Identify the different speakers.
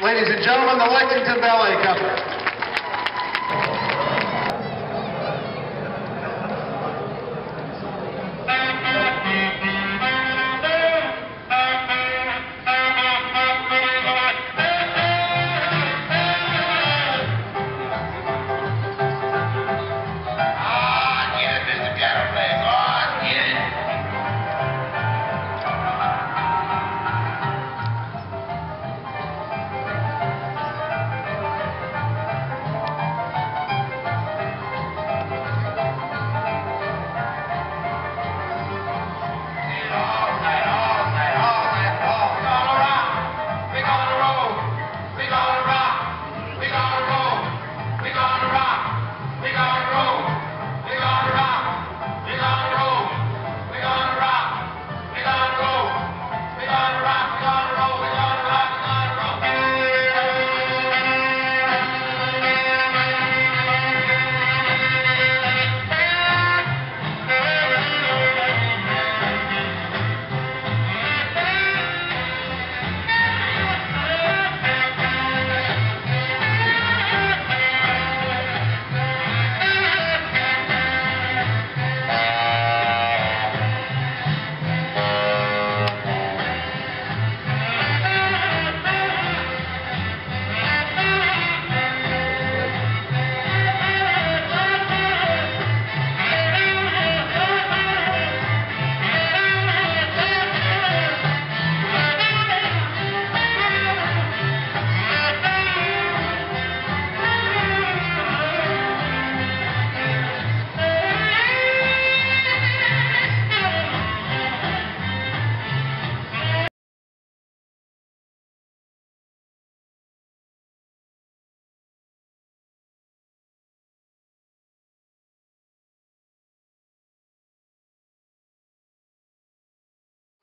Speaker 1: Ladies and gentlemen, the Lexington Ballet Company.